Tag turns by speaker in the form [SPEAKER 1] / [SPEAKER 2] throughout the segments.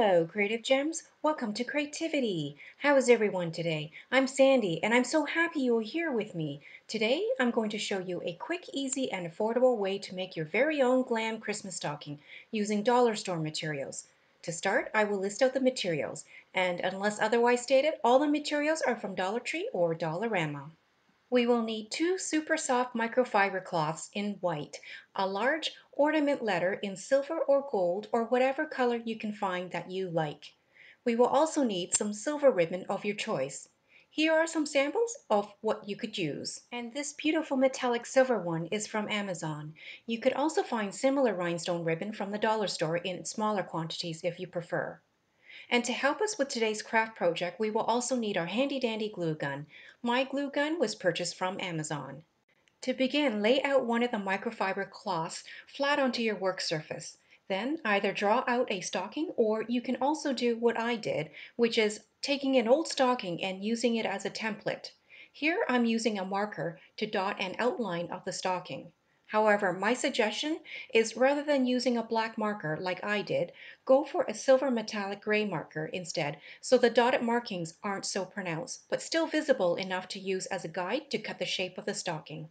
[SPEAKER 1] Hello, Creative Gems. Welcome to CreaTvDIY. How is everyone today? I'm Sandy, and I'm so happy you're here with me. Today, I'm going to show you a quick, easy, and affordable way to make your very own glam Christmas stocking using dollar store materials. To start, I will list out the materials, and unless otherwise stated, all the materials are from Dollar Tree or Dollarama. We will need two super soft microfiber cloths in white, a large ornament letter in silver or gold or whatever color you can find that you like. We will also need some silver ribbon of your choice. Here are some samples of what you could use. And this beautiful metallic silver one is from Amazon. You could also find similar rhinestone ribbon from the dollar store in smaller quantities if you prefer. And to help us with today's craft project, we will also need our handy dandy glue gun. My glue gun was purchased from Amazon. To begin, lay out one of the microfiber cloths flat onto your work surface. Then either draw out a stocking or you can also do what I did, which is taking an old stocking and using it as a template. Here I'm using a marker to dot an outline of the stocking. However, my suggestion is rather than using a black marker like I did, go for a silver metallic gray marker instead so the dotted markings aren't so pronounced, but still visible enough to use as a guide to cut the shape of the stocking.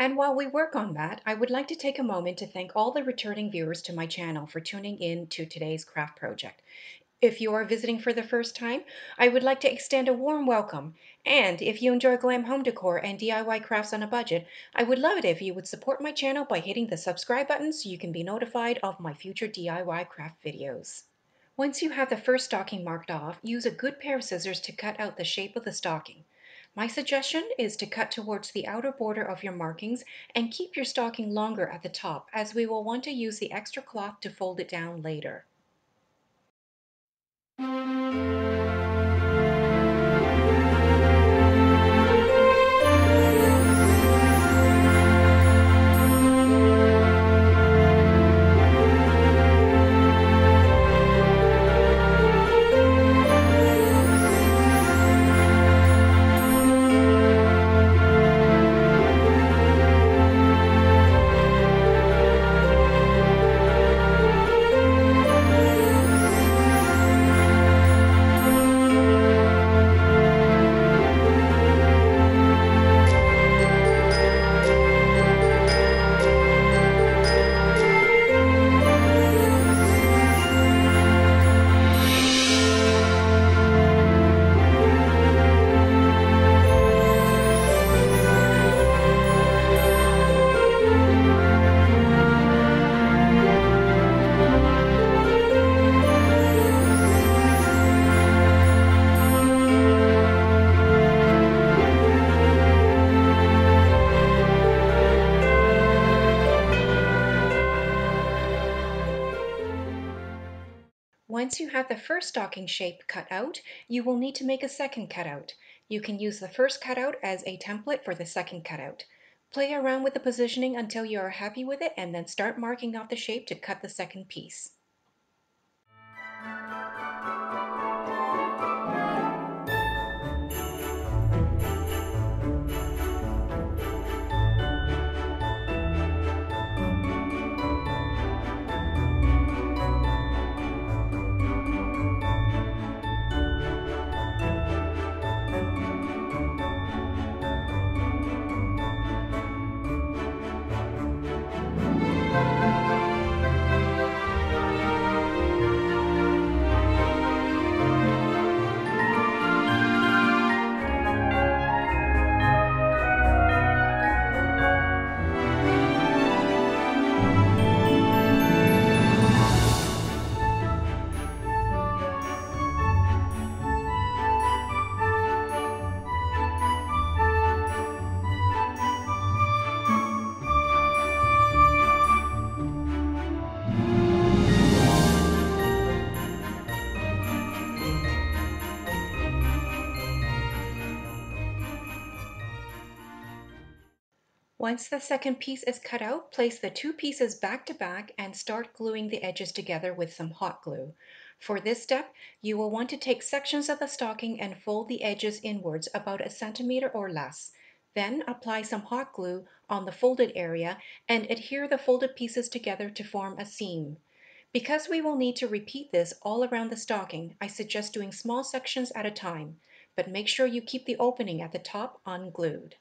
[SPEAKER 1] And while we work on that, I would like to take a moment to thank all the returning viewers to my channel for tuning in to today's craft project. If you are visiting for the first time, I would like to extend a warm welcome. And if you enjoy glam home decor and DIY crafts on a budget, I would love it if you would support my channel by hitting the subscribe button so you can be notified of my future DIY craft videos. Once you have the first stocking marked off, use a good pair of scissors to cut out the shape of the stocking. My suggestion is to cut towards the outer border of your markings and keep your stocking longer at the top as we will want to use the extra cloth to fold it down later. Once you have the first stocking shape cut out, you will need to make a second cutout. You can use the first cutout as a template for the second cutout. Play around with the positioning until you are happy with it and then start marking off the shape to cut the second piece. Once the second piece is cut out, place the two pieces back to back and start gluing the edges together with some hot glue. For this step, you will want to take sections of the stocking and fold the edges inwards about a centimeter or less. Then apply some hot glue on the folded area and adhere the folded pieces together to form a seam.
[SPEAKER 2] Because we will need to repeat this all around the stocking, I suggest doing small sections at a time, but make sure you keep the opening at the top unglued.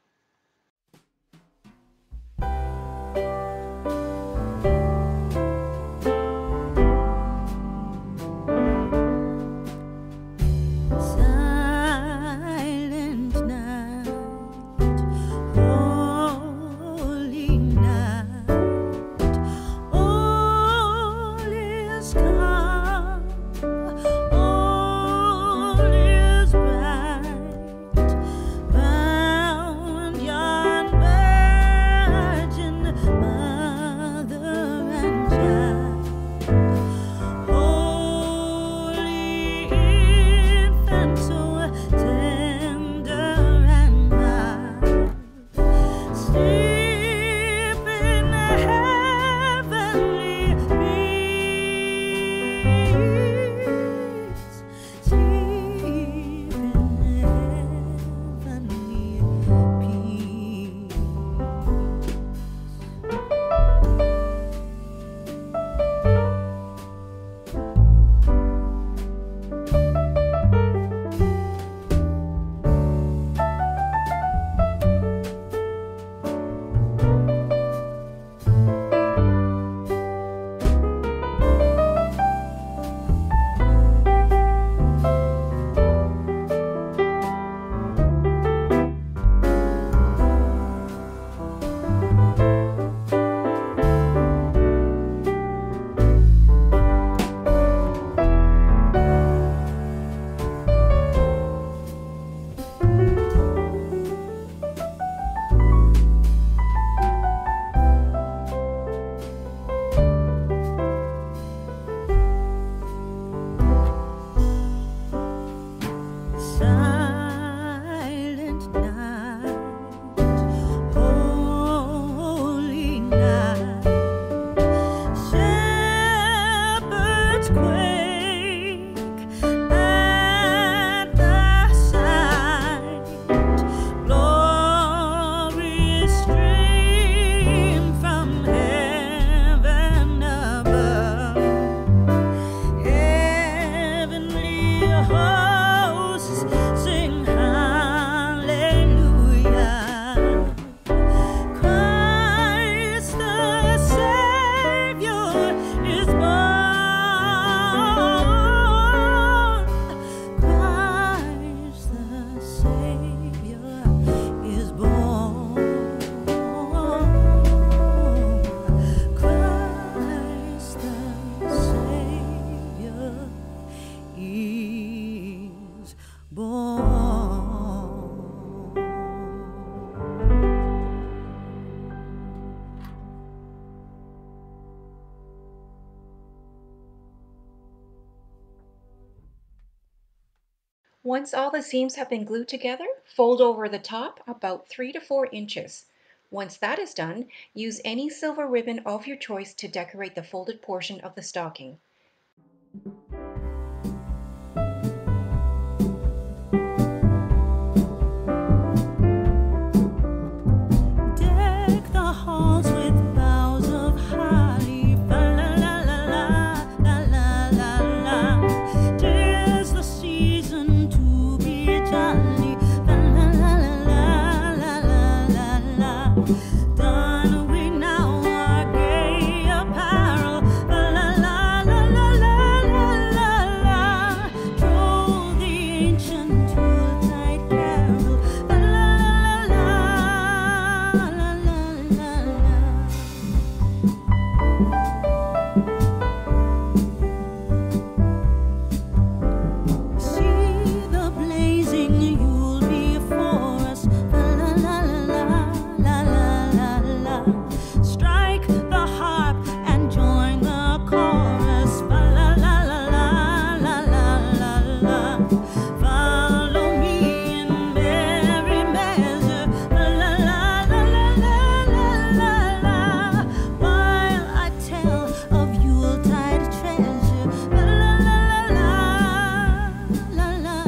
[SPEAKER 2] Once all the seams have been glued together, fold over the top about 3 to 4 inches. Once that is done, use any silver ribbon of your choice to decorate the folded portion of the stocking.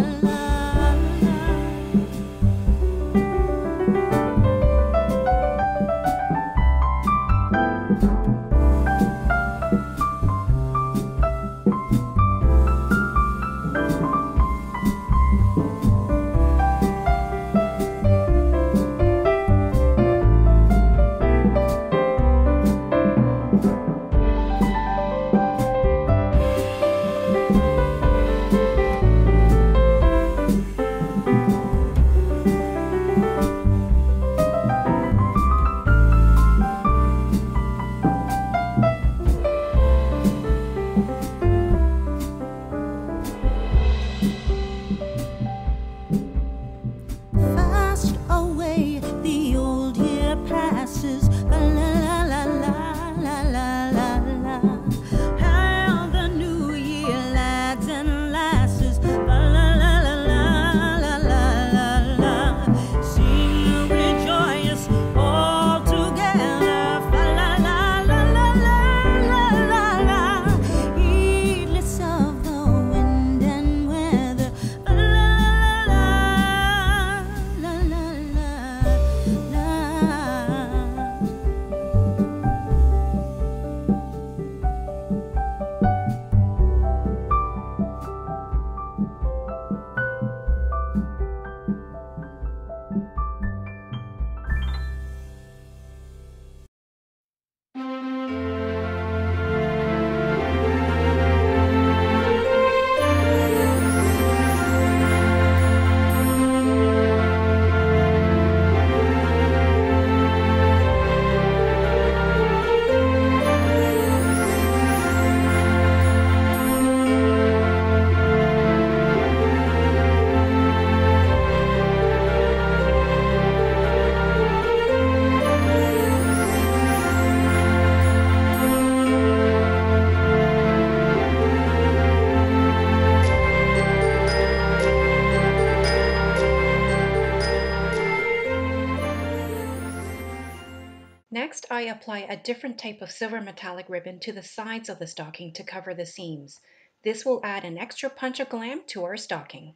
[SPEAKER 2] love. Apply a different type of silver metallic ribbon to the sides of the stocking to cover the seams. This will add an extra punch of glam to our stocking.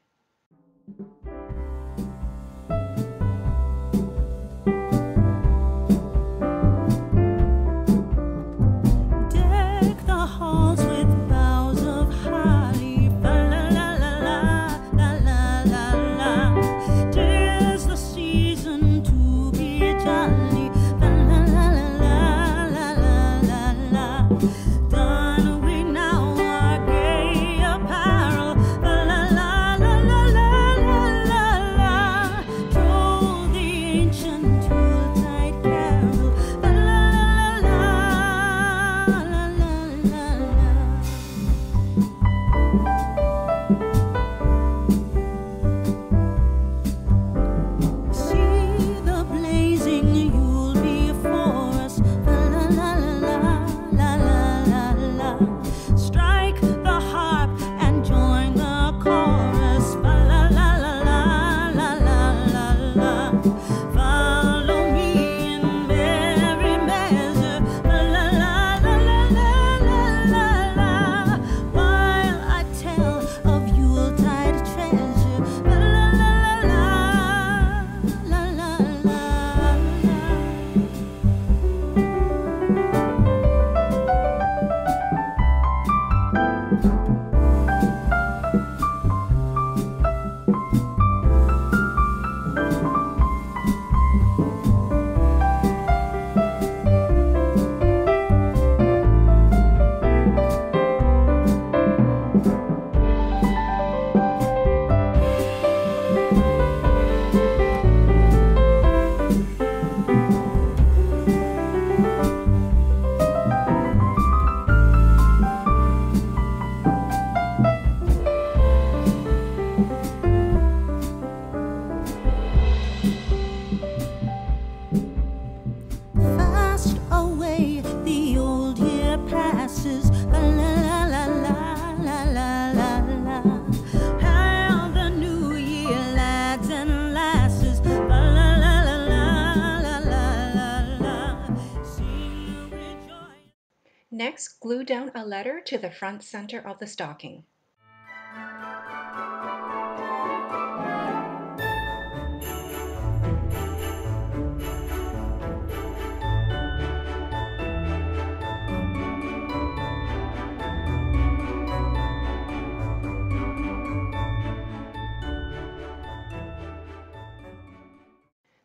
[SPEAKER 2] Next, glue down a letter to the front center of the stocking.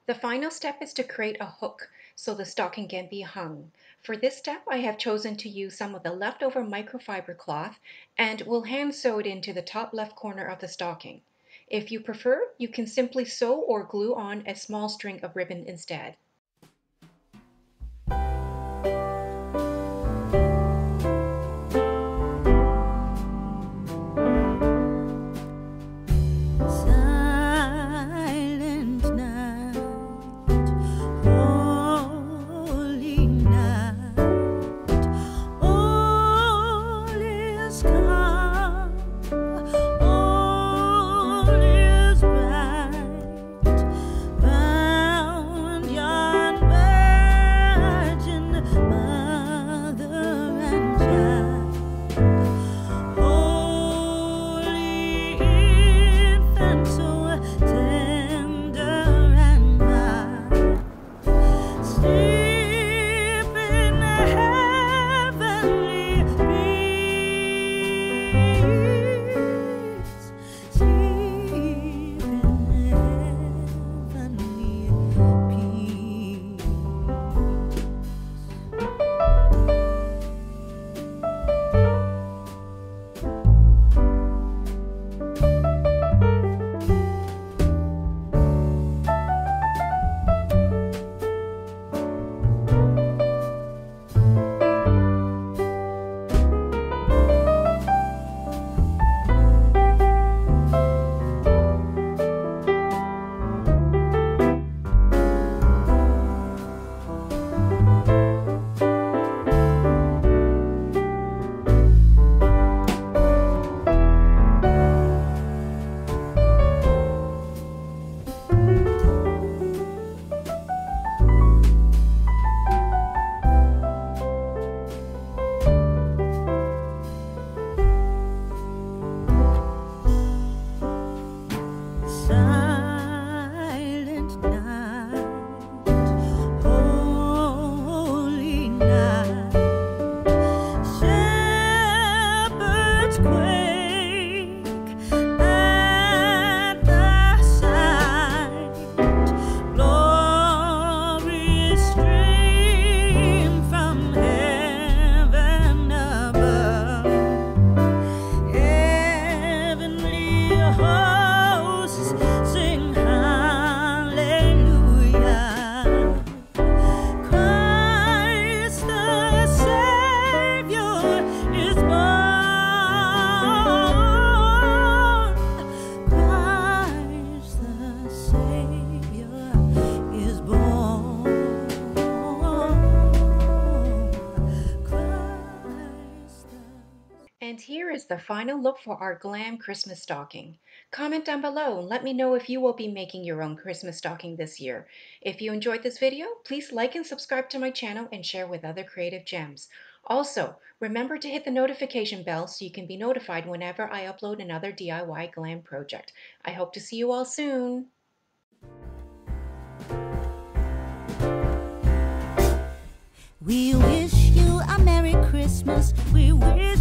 [SPEAKER 2] The final step is to create a hook so the stocking can be hung. For this step, I have chosen to use some of the leftover microfiber cloth and will hand sew it into the top left corner of the stocking. If you prefer, you can simply sew or glue on a small string of ribbon instead.
[SPEAKER 1] Final look for our glam Christmas stocking. Comment down below and let me know if you will be making your own Christmas stocking this year. If you enjoyed this video, please like and subscribe to my channel and share with other creative gems. Also, remember to hit the notification bell so you can be notified whenever I upload another DIY glam project. I hope to see you all soon.
[SPEAKER 2] We wish you a Merry Christmas. We wish